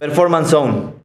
Performance Zone.